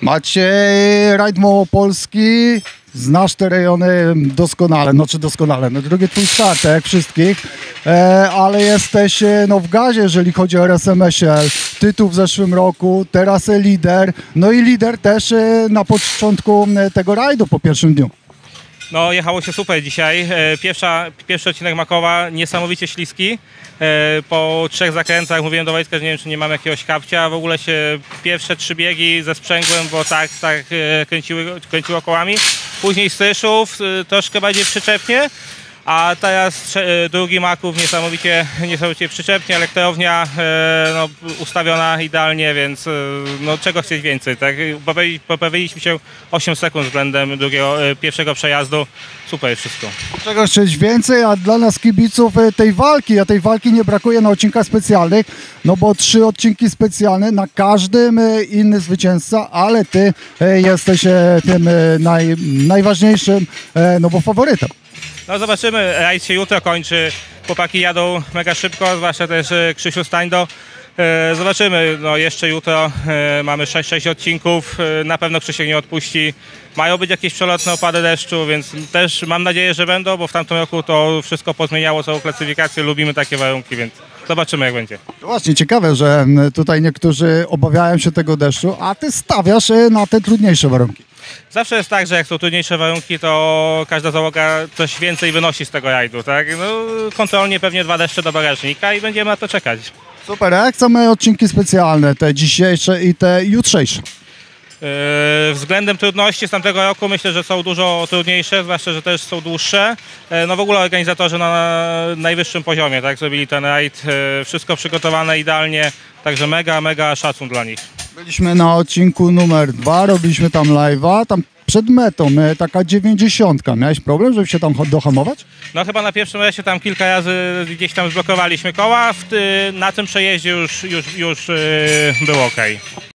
Maciej Rajd Małopolski, znasz te rejony doskonale, no czy doskonale, no drugi twój start, tak jak wszystkich, e, ale jesteś e, no w gazie, jeżeli chodzi o RSMSL, tytuł w zeszłym roku, teraz lider, no i lider też e, na początku e, tego rajdu po pierwszym dniu. No, jechało się super dzisiaj. E, Pierwsza, pierwszy odcinek Makowa niesamowicie śliski. E, Po trzech zakrętach mówiłem do Wojtka, że nie wiem, czy nie mam jakiegoś kapcia. W ogóle się pierwsze trzy biegi ze sprzęgłem, bo tak, tak e, kręciły, kręciło kołami. Później Styszów, e, troszkę bardziej przyczepnie. A teraz e, drugi Maków niesamowicie, niesamowicie przyczepnie, elektrownia e, no, ustawiona idealnie, więc e, no, czego chcieć więcej. Tak? Poprawi- Poprawiliśmy się 8 sekund względem drugiego, e, pierwszego przejazdu. Super wszystko. Czego chcieć więcej, a dla nas kibiców tej walki, a tej walki nie brakuje na odcinkach specjalnych, no bo trzy odcinki specjalne, na każdym inny zwycięzca, ale ty jesteś tym naj, najważniejszym, no bo faworytem. No zobaczymy, rajd się jutro kończy. Chłopaki jadą mega szybko, zwłaszcza też e, Krzysiu Stańdo. E, Zobaczymy, no jeszcze jutro e, mamy 6-6 odcinków, na pewno Krzysiek nie odpuści. Mają być jakieś przelotne opady deszczu, więc też mam nadzieję, że będą, bo w tamtym roku to wszystko pozmieniało całą klasyfikację, lubimy takie warunki, więc zobaczymy jak będzie. No Właśnie ciekawe, że tutaj niektórzy obawiają się tego deszczu, a ty stawiasz na te trudniejsze warunki. Zawsze jest tak, że jak są trudniejsze warunki, to każda załoga coś więcej wynosi z tego rajdu, tak? No, kontrolnie pewnie dwa deszcze do bagażnika i będziemy na to czekać. Super, a jak chcemy odcinki specjalne, te dzisiejsze i te jutrzejsze? Yy, Względem trudności z tamtego roku myślę, że są dużo trudniejsze, zwłaszcza, że też są dłuższe. Yy, No w ogóle organizatorzy na najwyższym poziomie, tak, zrobili ten rajd, yy, wszystko przygotowane idealnie, także mega, mega szacun dla nich. Byliśmy na odcinku numer dwa, robiliśmy tam live'a, tam przed metą e, taka dziewięćdziesiątka. Miałeś problem, żeby się tam dohamować? No chyba na pierwszym razie tam kilka razy gdzieś tam zblokowaliśmy koła, na tym przejeździe już, już, już yy, było ok.